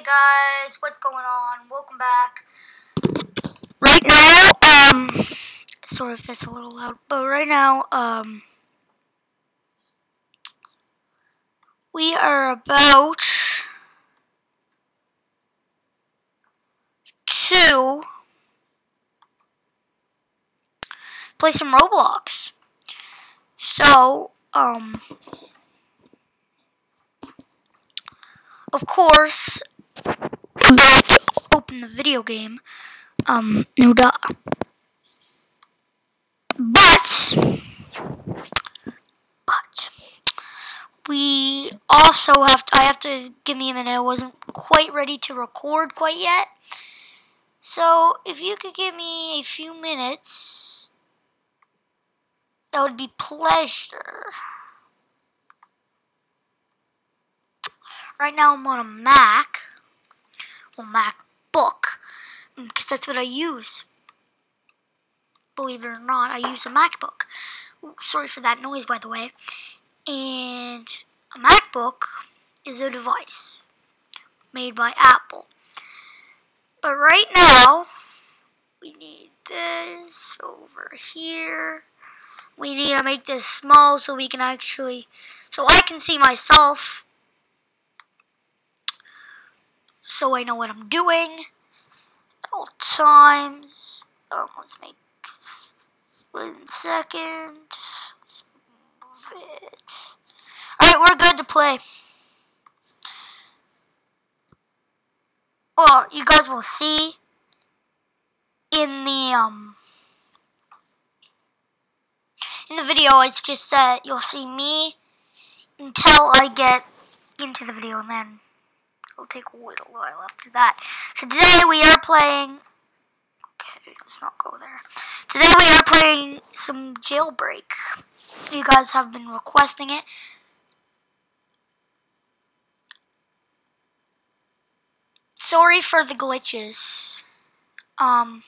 Hey guys, what's going on? Welcome back. Right now, um, sorry if that's a little loud, but right now, um, we are about to play some Roblox. So, um, of course, Going to open the video game. Um, no duh. But, but, we also have to, I have to, give me a minute, I wasn't quite ready to record quite yet. So, if you could give me a few minutes, that would be pleasure. Right now I'm on a Mac, well MacBook, mm, because that's what I use. Believe it or not, I use a MacBook. Ooh, sorry for that noise, by the way. And a MacBook is a device made by Apple. But right now, we need this over here. We need to make this small so we can actually, so I can see myself so I know what I'm doing at all times. Um, let's make one second. Let's move it. Alright, we're good to play. Well, you guys will see in the um in the video it's just that you'll see me until I get into the video and then It'll take a little while after that. So today we are playing... Okay, let's not go there. Today we are playing some jailbreak. You guys have been requesting it. Sorry for the glitches. Um...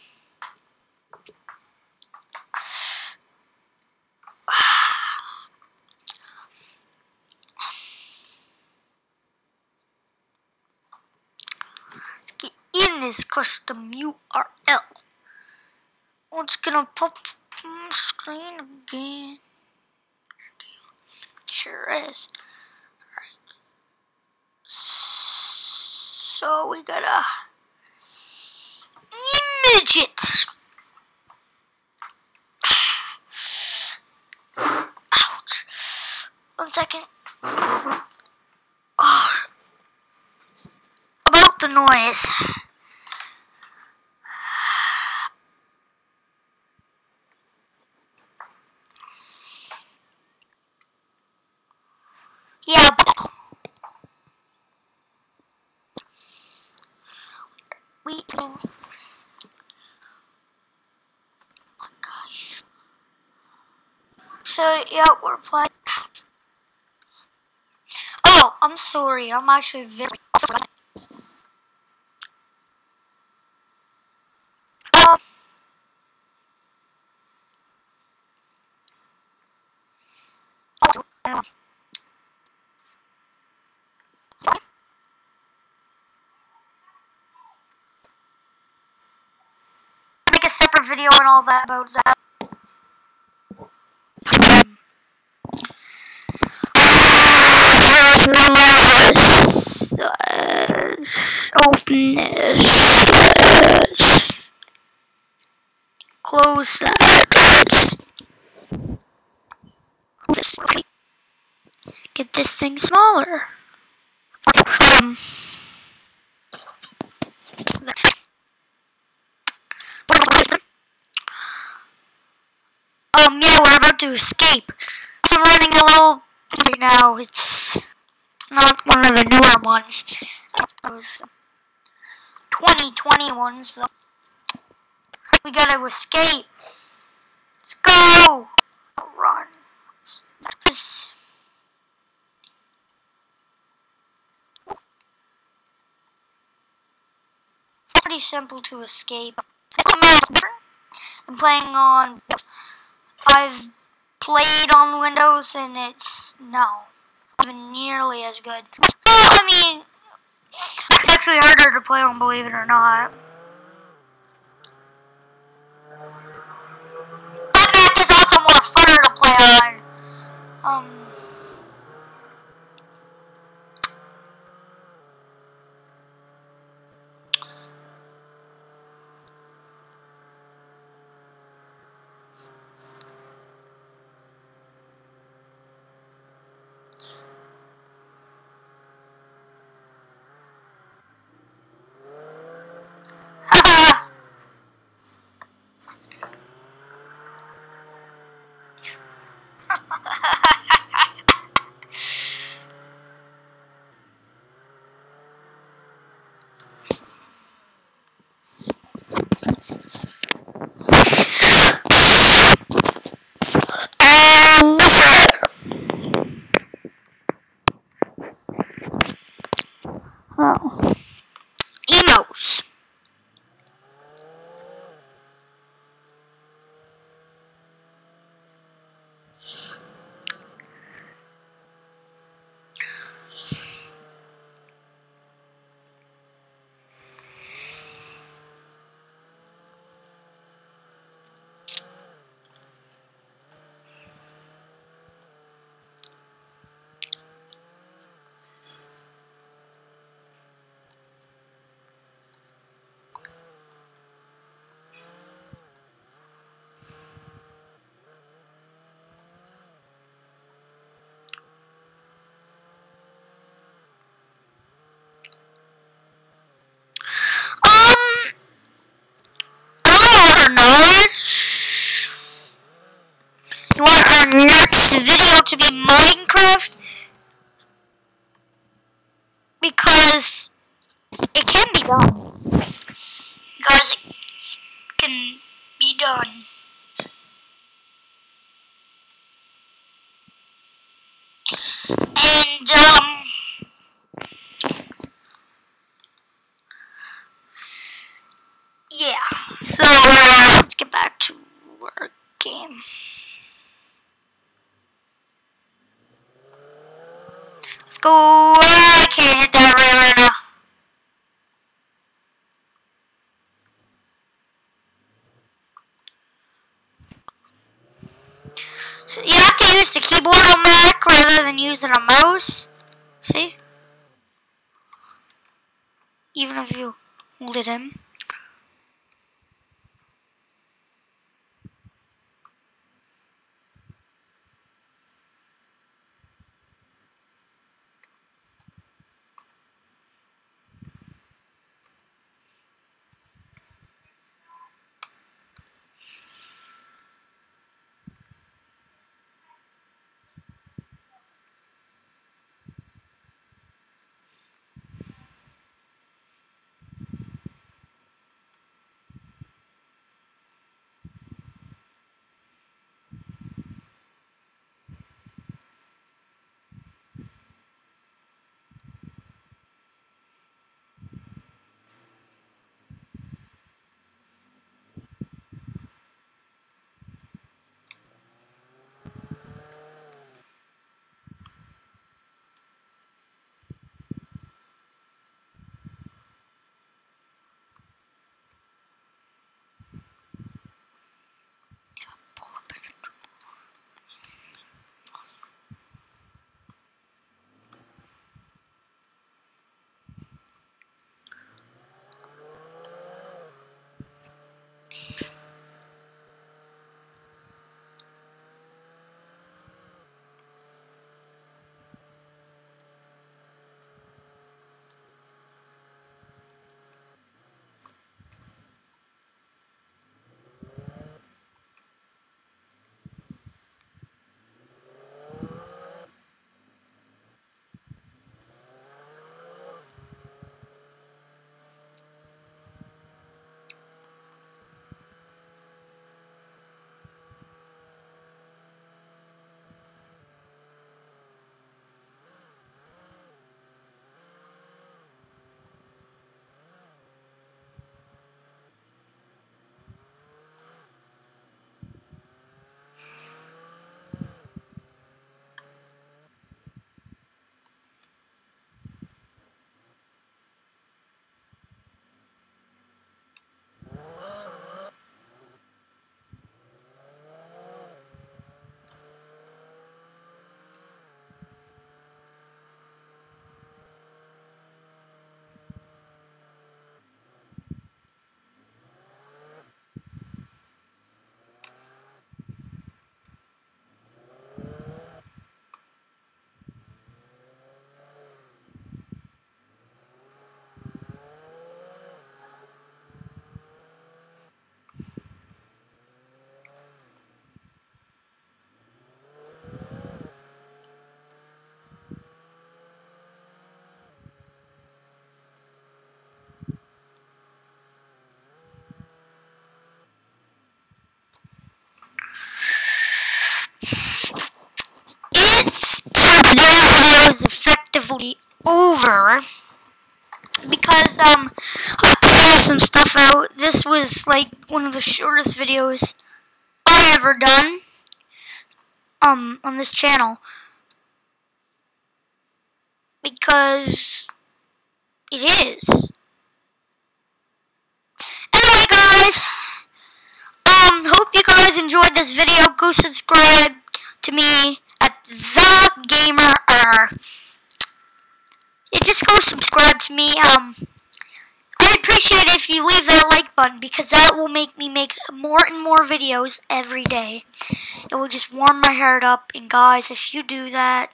this custom URL. It's gonna pop on the screen again. Sure is. Alright. So we gotta image it. Ouch. One second. Oh. About the noise. Oh my gosh. So, yeah, we're playing. Oh, I'm sorry. I'm actually very. Um, oh, separate video and all that about that. Close that. Get this thing smaller. Um. Um, yeah, we're about to escape. So I'm running a little now. It's it's not one of the newer ones. Those 2020 ones, though. We gotta escape. Let's go. Run. Pretty simple to escape. I'm playing on I've played on Windows and it's no even nearly as good. I mean, it's actually harder to play on, believe it or not. But Mac is also more funner to play on. Um. Oh. Emos. Um, I don't know. You want our next video to be Minecraft? Because it can be done. Because it can be done. And, um, yeah. So, uh, let's get back to our game. Let's go. I can't hit that right now. So you have to use the keyboard on Mac rather than using a mouse. See? Even if you hold it in. Over because um I put some stuff out. This was like one of the shortest videos I ever done um on this channel because it is. Anyway, guys, um, hope you guys enjoyed this video. Go subscribe to me at the gamer. Yeah, just go subscribe to me. Um, I'd appreciate it if you leave that like button because that will make me make more and more videos every day. It will just warm my heart up. And guys, if you do that,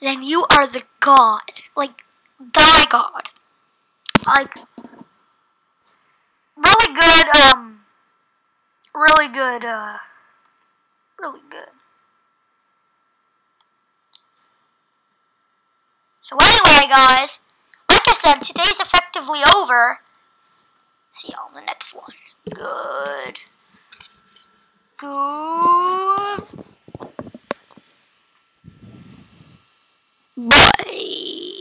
then you are the god. Like, the god. Like, really good, um, really good, uh, really good. So anyway, guys, like I said, today's effectively over. See y'all in the next one. Good. Good. Bye.